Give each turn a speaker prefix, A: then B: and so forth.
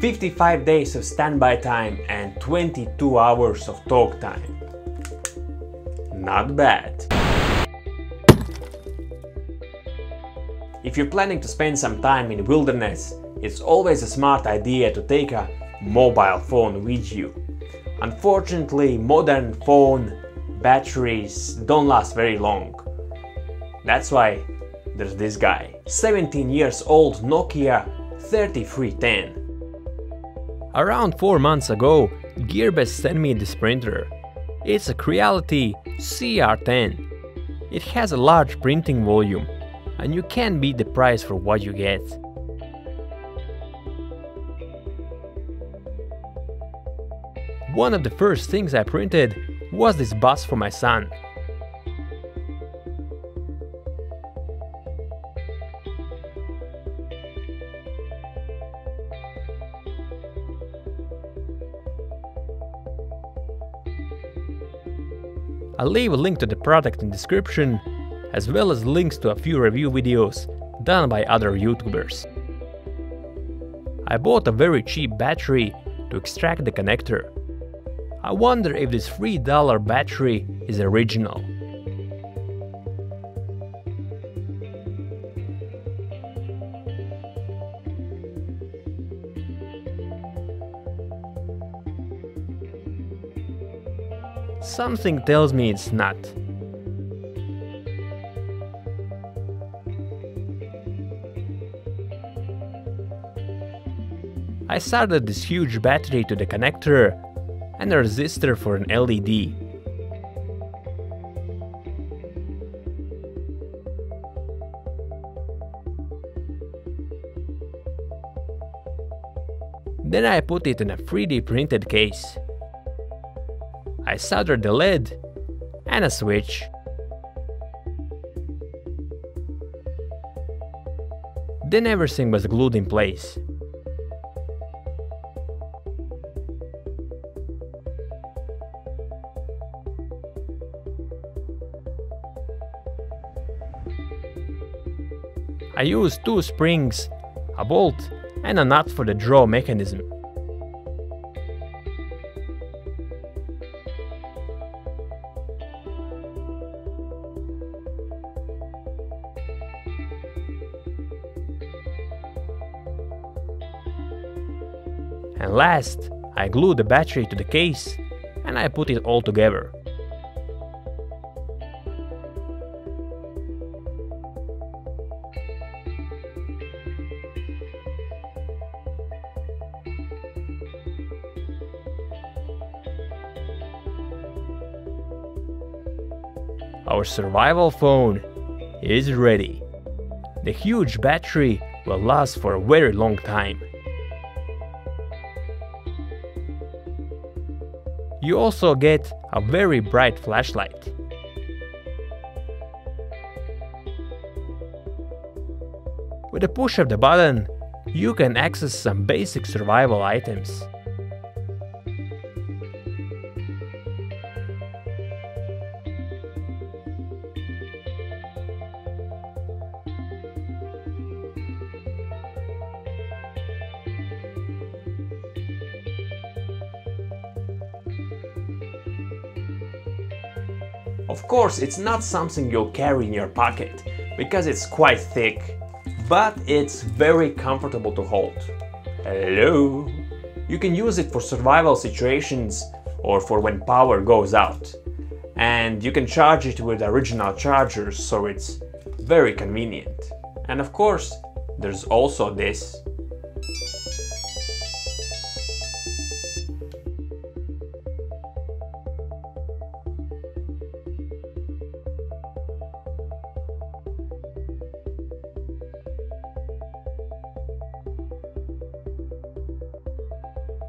A: 55 days of standby time and 22 hours of talk time. Not bad. If you're planning to spend some time in wilderness, it's always a smart idea to take a mobile phone with you. Unfortunately, modern phone batteries don't last very long. That's why there's this guy. 17 years old Nokia 3310.
B: Around 4 months ago, Gearbest sent me this printer. It's a Creality CR10. It has a large printing volume and you can't beat the price for what you get. One of the first things I printed was this bus for my son. I'll leave a link to the product in description, as well as links to a few review videos done by other YouTubers. I bought a very cheap battery to extract the connector. I wonder if this $3 battery is original. Something tells me it's not. I soldered this huge battery to the connector and a resistor for an LED. Then I put it in a 3D printed case. I soldered the lid and a switch. Then everything was glued in place. I used two springs, a bolt and a nut for the draw mechanism. And last, I glued the battery to the case and I put it all together. Our survival phone is ready. The huge battery will last for a very long time. You also get a very bright flashlight. With a push of the button, you can access some basic survival items.
A: Of course, it's not something you'll carry in your pocket, because it's quite thick, but it's very comfortable to hold. Hello! You can use it for survival situations or for when power goes out. And you can charge it with original chargers, so it's very convenient. And of course, there's also this